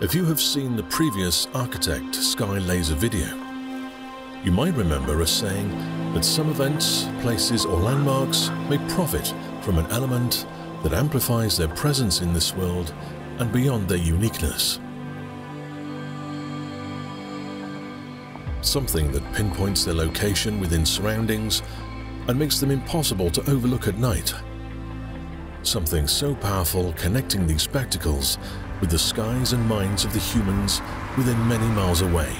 If you have seen the previous Architect Sky Laser video, you might remember us saying that some events, places or landmarks may profit from an element that amplifies their presence in this world and beyond their uniqueness. Something that pinpoints their location within surroundings and makes them impossible to overlook at night. Something so powerful connecting these spectacles with the skies and minds of the humans within many miles away.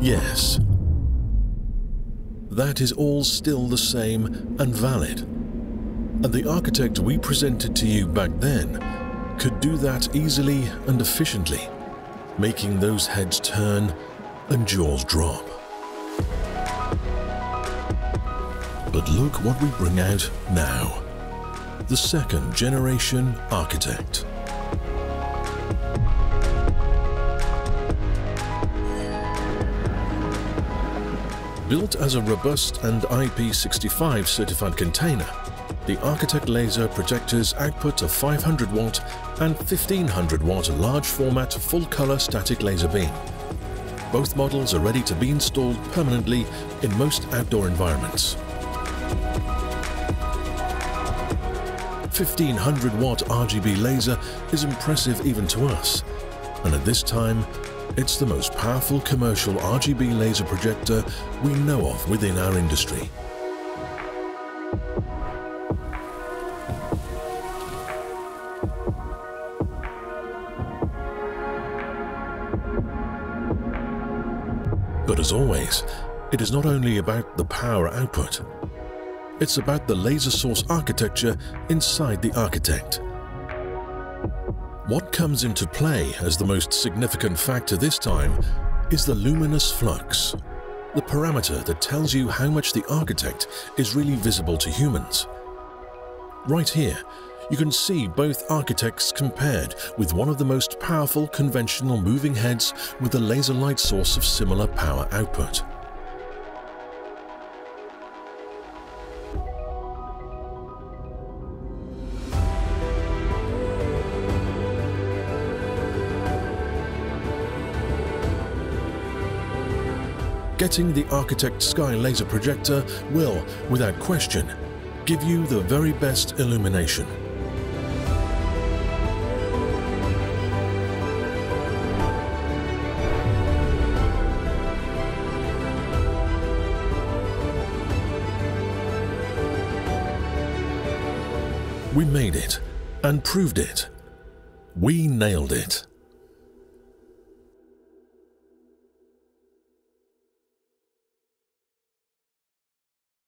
Yes, that is all still the same and valid. And the architect we presented to you back then could do that easily and efficiently, making those heads turn and jaws drop. But look what we bring out now. The second generation architect. Built as a robust and IP65 certified container, the Architect Laser projectors output a 500 watt and 1500 watt large format full color static laser beam. Both models are ready to be installed permanently in most outdoor environments. 1500 watt RGB laser is impressive even to us, and at this time, it's the most powerful commercial RGB laser projector we know of within our industry. But as always, it is not only about the power output, it's about the laser source architecture inside the architect. What comes into play as the most significant factor this time is the luminous flux, the parameter that tells you how much the architect is really visible to humans. Right here, you can see both architects compared with one of the most powerful conventional moving heads with a laser light source of similar power output. Getting the Architect Sky laser projector will, without question, give you the very best illumination. We made it and proved it. We nailed it.